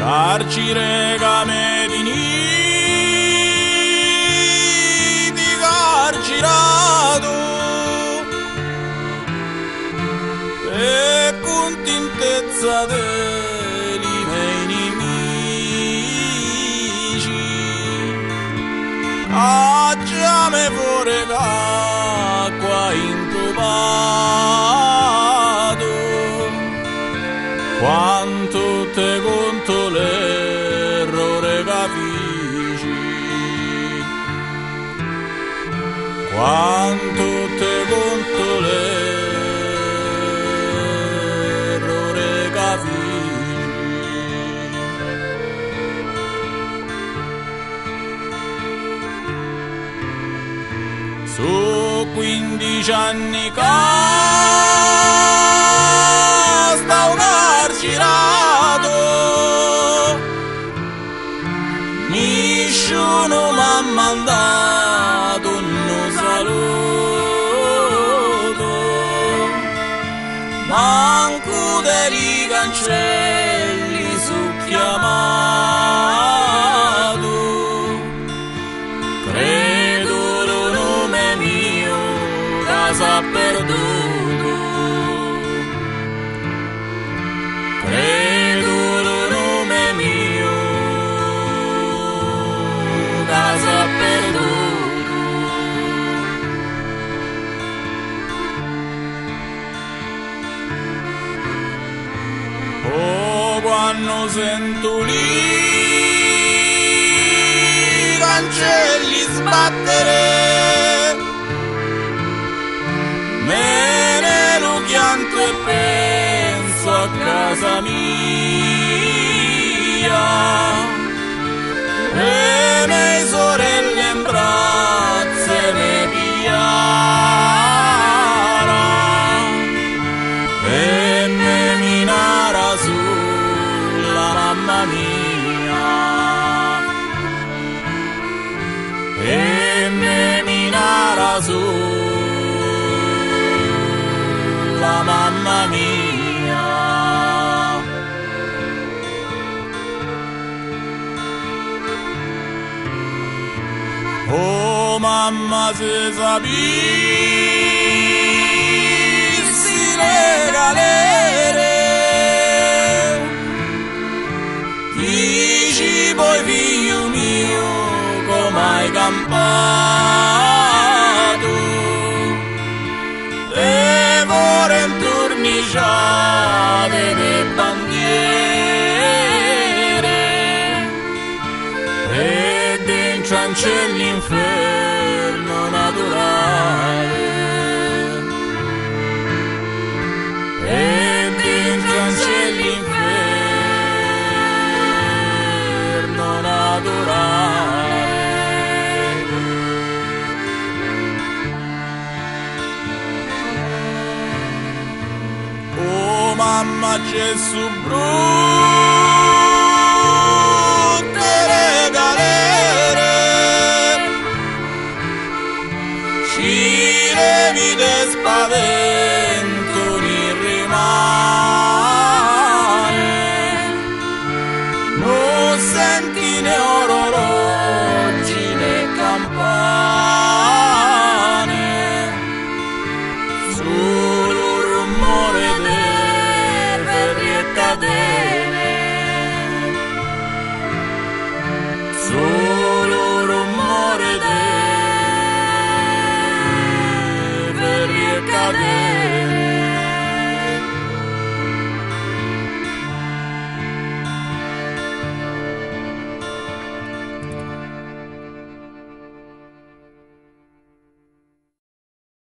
Arciregame di di carcirato e contentezza dei miei nemici. Ah già me fuori qua intubato quanto te conto l'errore capisci. Quanto te conto l'errore capisci. Su quindici anni ca manco dei cancelli Oh, quando sento lì i cancelli sbattere, me ne lo chianto e penso a casa mia. minha. Oh, mamma, se le galere, di cibo e mio, come ai campani. Giorgione di bandiere e di ciancelli in. Mama Jesus Bruno.